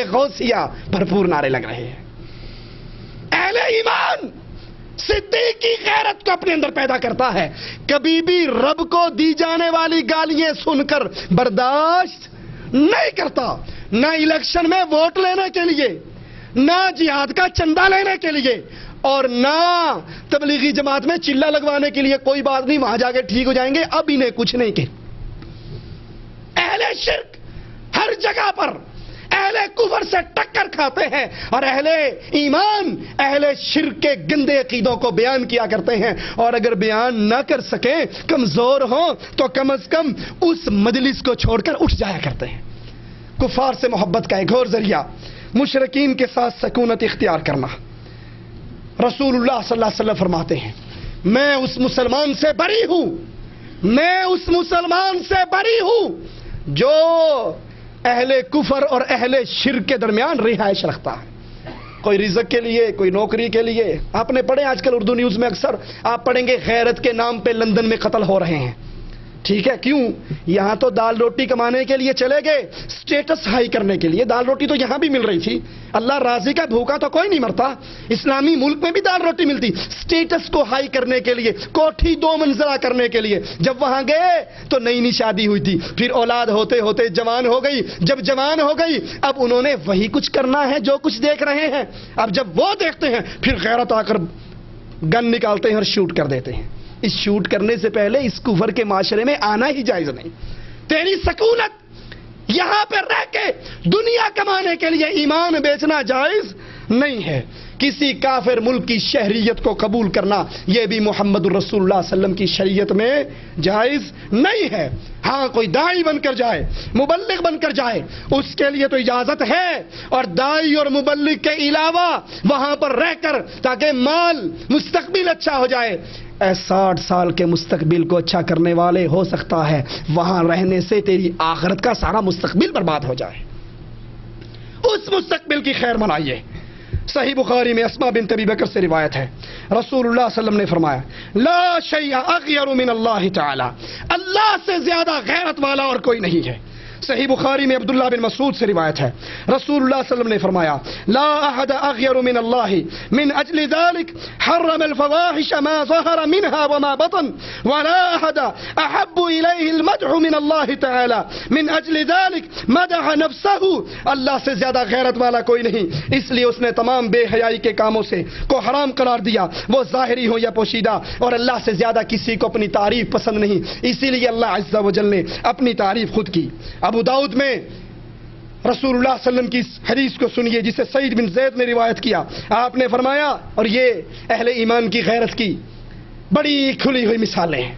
غوثیہ بھرپور نعرے لگ رہے ہیں۔ اہل ایمان صدیقی غیرت کو اپنے اندر پیدا کرتا ہے۔ کبھی بھی رب کو دی جانے والی گالیاں سن کر برداشت نہیں کرتا۔ نہ الیکشن میں ووٹ لینے کے لیے، نہ جہاد کا چندہ لینے کے لیے۔ اور نہ تبلیغی جماعت میں چلہ لگوانے کے لیے کوئی بات نہیں، وہاں جا کے ٹھیک ہو جائیں گے۔ اب انہیں کچھ نہیں کہ۔ اہل شرک ہر جگہ پر اہل کفر سے ٹکر کھاتے ہیں اور اہل ایمان، اہل شرک کے گندے عقیدوں کو بیان کیا کرتے ہیں۔ اور اگر بیان نہ کر سکیں، کمزور ہوں، تو کم از کم اس مجلس کو چھوڑ کر اٹھ جایا کرتے ہیں۔ کفار سے محبت کا ایک اور ذریعہ مشرقین کے ساتھ سکونت اختیار کرنا۔ رسول اللہ صلی اللہ علیہ وسلم فرماتے ہیں، میں اس مسلمان سے بری ہوں۔ میں اس مسلمان سے بری ہوں۔ جو اہل کفر اور اہل شرک کے درمیان رہائش رکھتا ہے۔ کوئی رزق کے لیے، کوئی نوکری کے لیے۔ آپ نے پڑھے آج کل اردو نیوز میں اکثر۔ آپ پڑھیں گے غیرت کے نام پہ لندن میں قتل ہو رہے ہیں۔ ٹھیک ہے، کیوں؟ یہاں تو دال روٹی کمانے کے لیے چلے گئے سٹیٹس ہائی کرنے کے لیے۔ دال روٹی تو یہاں بھی مل رہی تھی۔ اللہ راضی کا، بھوکا تو کوئی نہیں مرتا۔ اسلامی ملک میں بھی دال روٹی ملتی۔ سٹیٹس کو ہائی کرنے کے لیے، کوٹھی دو منزلہ کرنے کے لیے۔ جب وہاں گئے تو نئی نئی شادی ہوئی تھی۔ پھر اولاد ہوتے ہوتے جوان ہو گئی۔ جب جوان ہو گئی، اب انہوں نے وہی کچھ کرنا ہے جو کچھ دیکھ رہے ہیں۔ اب جب وہ دیکھتے ہیں، پھر غیرت آ کر گن نکالتے ہیں اور شوٹ کر دیتے ہیں۔ اس شوٹ کرنے سے پہلے اس کفر کے معاشرے میں آنا ہی جائز نہیں۔ تیری سکونت یہاں پہ رہ کے دنیا کمانے کے لیے ایمان بیچنا جائز نہیں ہے۔ کسی کافر ملک کی شہریت کو قبول کرنا یہ بھی محمد الرسول اللہ علیہ وسلم کی شریعت میں جائز نہیں ہے۔ ہاں کوئی دائی بن کر جائے، مبلغ بن کر جائے، اس کے لیے تو اجازت ہے۔ اور دائی اور مبلغ کے علاوہ وہاں پر رہ کر تاکہ مال مستقبل اچھا ہو جائے۔ ساٹھ سال کے مستقبل کو اچھا کرنے والے ہو سکتا ہے۔ وہاں رہنے سے تیری آخرت کا سارا مستقبل برباد ہو جائے۔ اس مستقبل کی خیر منائیے۔ صحیح بخاری میں اسما بن طبی بکر سے روایت ہے۔ رسول اللہ صلی اللہ علیہ وسلم نے فرمایا، لا شیء اغیر من اللہ تعالی۔ اللہ سے زیادہ غیرت والا اور کوئی نہیں ہے۔ صحیح بخاری میں عبداللہ بن مسعود سے روایت ہے۔ رسول اللہ صلی اللہ علیہ وسلم نے فرمایا، لا احد اغیر من اللہ، من اجل ذلك حرم الفواحش ما ظهر منها وما بطن، ولا احد احب الیہ المدح من اللہ تعالی، من اجل ذلك مدح نفسه اللہ سے زیادہ غیرت والا کوئی نہیں، اس لیے اس نے تمام بے حیائی کے کاموں سے کو حرام قرار دیا۔ وہ ظاہری ہو یا پوشیدہ، اور اللہ سے زیادہ کسی کو اپنی تعریف پسند نہیں۔ اسی لیے اللہ عز و جل نے اپنی تعریف خود کی۔ ابو داؤد میں رسول اللہ اللہ علیہ وسلم کی اس حدیث کو سنیے، جسے سعید بن زید نے روایت کیا۔ آپ نے فرمایا اور یہ اہل ایمان کی غیرت کی بڑی کھلی ہوئی مثالیں ہیں۔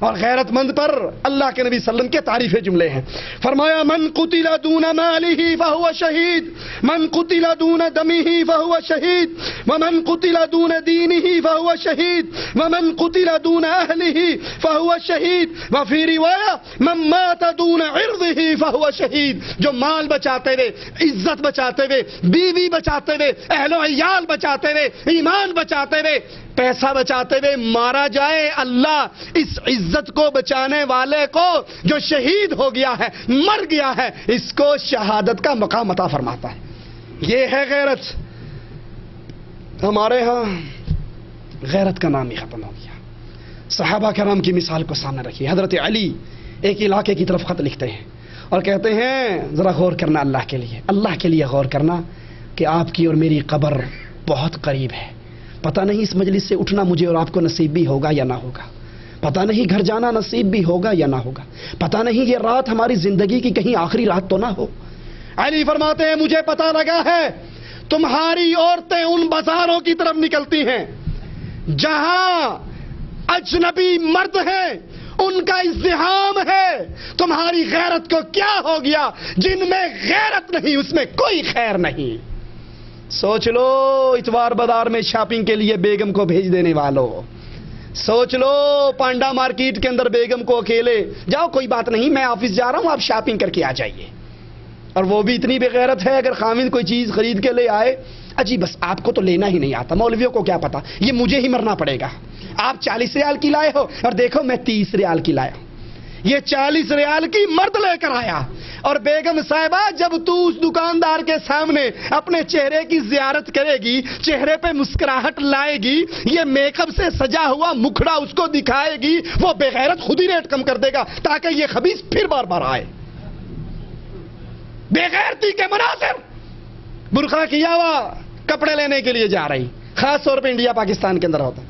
اور غیرت مند پر اللہ کے نبی صلی اللہ علیہ وسلم کے تعریف جملے ہیں۔ فرمایا، من قتل دون ماله فهو شہید من قتل دون دمه فهو شہید ومن قتل دون دینه فهو شہید ومن قتل دون اہله فهو شہید وفي روایہ من مات دون عرضه فهو شہید جو مال بچاتے ہوئے، عزت بچاتے ہوئے، بیوی بچاتے ہوئے، اہل و عیال بچاتے ہوئے، ایمان بچاتے ہوئے، پیسہ بچاتے ہوئے مارا جائے اللہ، اس عزت کو بچانے والے کو جو شہید ہو گیا ہے، مر گیا ہے، اس کو شہادت کا مقام عطا فرماتا ہے۔ یہ ہے غیرت۔ ہمارے ہاں غیرت کا نام ہی ختم ہو گیا۔ صحابہ کرام کی مثال کو سامنے رکھیے۔ حضرت علی ایک علاقے کی طرف خط لکھتے ہیں اور کہتے ہیں، ذرا غور کرنا اللہ کے لیے۔ اللہ کے لیے غور کرنا کہ آپ کی اور میری قبر بہت قریب ہے۔ پتہ نہیں اس مجلس سے اٹھنا مجھے اور آپ کو نصیب بھی ہوگا یا نہ ہوگا۔ پتہ نہیں گھر جانا نصیب بھی ہوگا یا نہ ہوگا۔ پتہ نہیں یہ رات ہماری زندگی کی کہیں آخری رات تو نہ ہو۔ علی فرماتے ہیں، مجھے پتہ لگا ہے، تمہاری عورتیں ان بازاروں کی طرف نکلتی ہیں۔ جہاں اجنبی مرد ہیں، ان کا ازدحام ہے، تمہاری غیرت کو کیا ہو گیا؟ جن میں غیرت نہیں، اس میں کوئی خیر نہیں۔ سوچ لو، اتوار بازار میں شاپنگ کے لیے بیگم کو بھیج دینے والوں سوچ لو، پانڈا مارکیٹ کے اندر بیگم کو اکیلے۔ جاؤ، کوئی بات نہیں، میں آفس جا رہا ہوں، آپ شاپنگ کر کے آ جائیے۔ اور وہ بھی اتنی بغیرت ہے، اگر خامد کوئی چیز خرید کے لے آئے۔ اجی، بس آپ کو تو لینا ہی نہیں آتا، مولویوں کو کیا پتا؟ یہ مجھے ہی مرنا پڑے گا۔ آپ چالیس ریال کی لائے ہو اور دیکھو، میں تیس ریال کی لایا ہوں۔ یہ چالیس ریال کی مرد لے کر آیا۔ اور بیگم صاحبہ، جب تو اس دکاندار کے سامنے اپنے چہرے کی زیارت کرے گی، چہرے پہ مسکراہٹ لائے گی، یہ میک اپ سے سجا ہوا مکھڑا اس کو دکھائے گی، وہ بغیرت خود ہی ریٹ کم کر دے گا تاکہ یہ خبیص پھر بار بار آئے۔ بغیرتی کے مناظر۔ برخا کیا ہوا کپڑے لینے کے لیے جا رہی۔ خاص طور پہ انڈیا پاکستان کے اندر ہوتا۔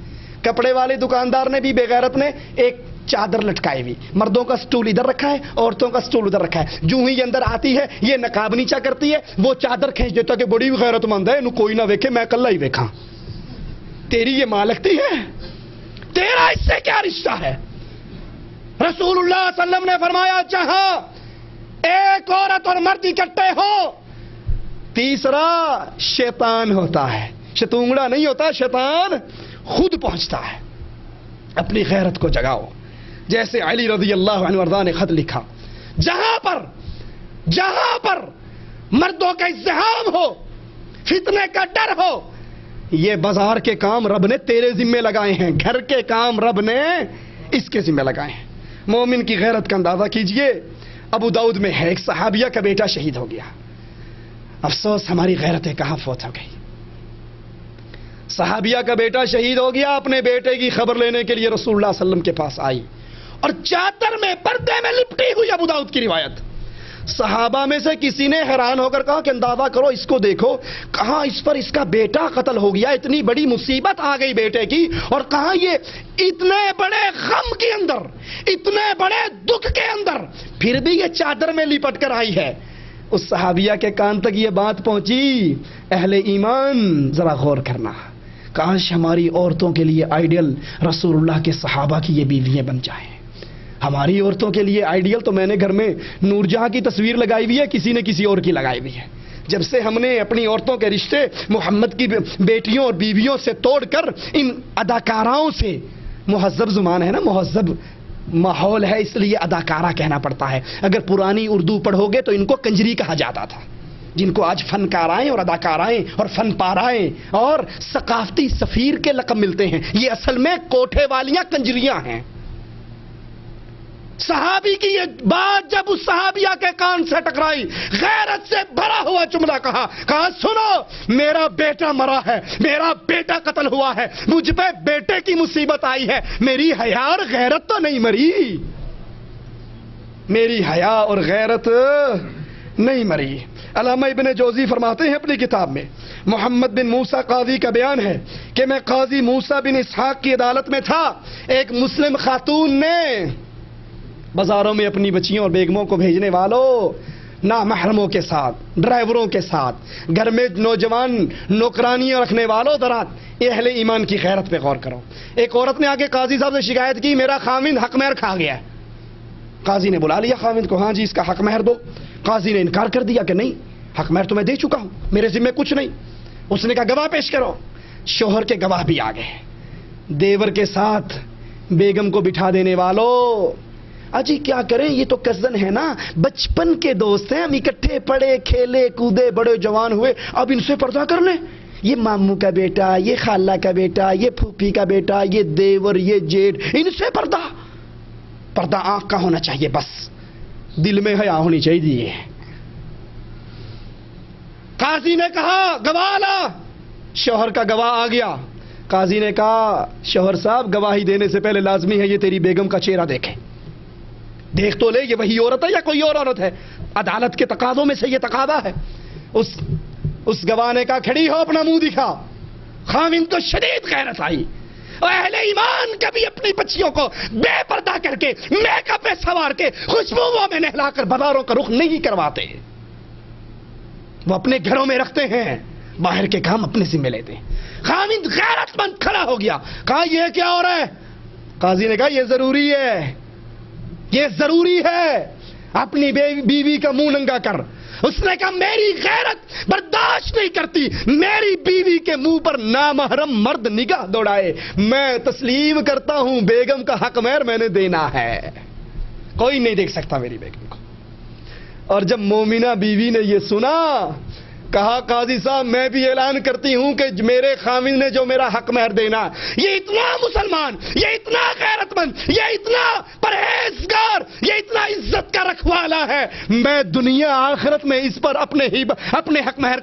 کپڑے والے دکاندار نے بھی بغیرت نے ایک چادر لٹکائی ہوئی۔ مردوں کا سٹول ادھر رکھا ہے، عورتوں کا سٹول ادھر رکھا ہے۔ جو ہی اندر آتی ہے، یہ نقاب نیچا کرتی ہے، وہ چادر کھینچ دیتا کہ بڑی غیرت مند ہے انہوں کوئی نہ ویکھے، میں کل ہی ویکھا تیری یہ ماں لگتی ہے؟ تیرا اس سے کیا رشتہ ہے؟ رسول اللہ صلی اللہ علیہ وسلم نے فرمایا، جہاں ایک عورت اور مرد اکٹھے ہو، تیسرا شیطان ہوتا ہے۔ شتونگڑا نہیں ہوتا، شیطان خود پہنچتا ہے۔ اپنی غیرت کو جگاؤ۔ جیسے علی رضی اللہ عنہ وردہ نے خط لکھا۔ جہاں پر جہاں پر مردوں کا ازدحام ہو، فتنے کا ڈر ہو، یہ بازار کے کام رب نے تیرے ذمے لگائے ہیں، گھر کے کام رب نے اس کے ذمے لگائے ہیں۔ مومن کی غیرت کا اندازہ کیجیے، ابو داؤد میں ہے، ایک صحابیہ کا بیٹا شہید ہو گیا۔ افسوس، ہماری غیرتیں کہاں فوت ہو گئی صحابیہ کا بیٹا شہید ہو گیا، اپنے بیٹے کی خبر لینے کے لیے رسول اللہ علیہ وسلم کے پاس آئی۔ اور چادر میں پردے میں لپٹی ہوئی ابو داؤد کی روایت۔ صحابہ میں سے کسی نے حیران ہو کر کہا کہ اندازہ کرو اس کو دیکھو، کہاں اس پر اس کا بیٹا قتل ہو گیا، اتنی بڑی مصیبت آ گئی بیٹے کی، اور کہاں یہ اتنے بڑے غم کے اندر، اتنے بڑے دکھ کے اندر پھر بھی یہ چادر میں لپٹ کر آئی ہے۔ اس صحابیہ کے کان تک یہ بات پہنچی، اہل ایمان، ذرا غور کرنا۔ کاش ہماری عورتوں کے لیے آئیڈیل رسول اللہ کے صحابہ کی یہ بیویاں بن جائیں۔ ہماری عورتوں کے لیے آئیڈیل تو میں نے گھر میں نور جہاں کی تصویر لگائی ہوئی ہے، کسی نے کسی اور کی لگائی ہوئی ہے۔ جب سے ہم نے اپنی عورتوں کے رشتے محمد کی بیٹیوں اور بیویوں سے توڑ کر ان اداکاراؤں سے، مہذب زمان ہے نا، مہذب ماحول ہے، اس لیے اداکارہ کہنا پڑتا ہے۔ اگر پرانی اردو پڑھو گے تو ان کو کنجری کہا جاتا تھا۔ جن کو آج فنکارائیں اور اداکارائیں اور فن پارائیں اور ثقافتی سفیر کے لقب ملتے ہیں۔ یہ اصل میں کوٹھے والیاں کنجریاں ہیں۔ صحابی کی یہ بات جب اس صحابیہ کے کان سے ٹکرائی، غیرت سے بھرا ہوا جملہ کہا کہا، سنو، میرا بیٹا مرا ہے، میرا بیٹا قتل ہوا ہے، مجھ پہ بیٹے کی مصیبت آئی ہے، میری حیا اور غیرت تو نہیں مری۔ میری حیا اور غیرت نہیں مری۔ علامہ ابن جوزی فرماتے ہیں اپنی کتاب میں، محمد بن موسا قاضی کا بیان ہے کہ میں قاضی موسا بن اسحاق کی عدالت میں تھا، ایک مسلم خاتون نے بازاروں میں اپنی بچیوں اور بیگموں کو بھیجنے والوں، نامحرموں کے ساتھ، ڈرائیوروں کے ساتھ، گھر میں نوجوان نوکرانیاں رکھنے والوں درات اہل ایمان کی خیرت پہ غور کرو۔ ایک عورت نے آگے قاضی صاحب سے شکایت کی، میرا خامند حق مہر کھا گیا ہے۔ قاضی نے بلا لیا خامند کو ہاں جی اس کا حق مہر دو۔ قاضی نے انکار کر دیا کہ نہیں، حق مہر تو میں دے چکا ہوں، میرے ذمہ کچھ نہیں۔ اس نے کہا، گواہ پیش کرو۔ شوہر کے گواہ بھی آ گئے دیور کے ساتھ بیگم کو بٹھا دینے والوں اجی کیا کریں؟ یہ تو کزن ہے نا۔ بچپن کے دوست ہیں۔ ہم اکٹھے پڑے کھیلے، کودے، بڑے جوان ہوئے۔ اب ان سے پردہ کر لیں۔ یہ ماموں کا بیٹا، یہ خالہ کا بیٹا، یہ پھوپھی کا بیٹا، یہ دیور، یہ جیٹ ان سے پردہ۔ پردہ آنکھ کا ہونا چاہیے بس۔ دل میں حیا ہونی چاہیے۔ قاضی نے کہا، گواہ لا۔ شوہر کا گواہ آ گیا۔ قاضی نے کہا، شوہر صاحب، گواہی دینے سے پہلے لازمی ہے یہ تیری بیگم کا چہرہ دیکھیں دیکھ تو لے، یہ وہی عورت ہے یا کوئی اور عورت ہے؟ عدالت کے تقاضوں میں سے یہ تقاضا ہے۔ اس اس گواہ نے کہا کھڑی ہو، اپنا منہ دکھا۔ خامن تو شدید غیرت آئی۔ اور اہل ایمان کبھی اپنی بچیوں کو بے پردہ کر کے، میک اپ میں سوار کے خوشبو میں نہلا کر بازاروں کا رخ نہیں کرواتے۔ وہ اپنے گھروں میں رکھتے ہیں، باہر کے کام اپنے ذمہ لیتے ہیں۔ خامد غیرت مند کھڑا ہو گیا۔ کہا، یہ کیا ہو رہا ہے؟ قاضی نے کہا، یہ ضروری ہے۔ یہ ضروری ہے اپنی بیوی کا منہ ننگا کر۔ اس نے کہا، میری غیرت برداشت نہیں کرتی۔ میری بیوی کے منہ پر نامحرم مرد نگاہ دوڑائے۔ میں تسلیم کرتا ہوں، بیگم کا حق میر میں نے دینا ہے۔ کوئی نہیں دیکھ سکتا میری بیگم کو۔ اور جب مومنہ بیوی نے یہ سنا کہا قاضی صاحب، میں بھی اعلان کرتی ہوں کہ میرے خامن نے جو میرا حق مہر دینا، یہ اتنا مسلمان، یہ اتنا غیرت مند یہ اتنا پرہیزگار، یہ اتنا عزت کا رکھوالا ہے۔ میں دنیا آخرت میں اس پر اپنے ہی اپنے حق مہر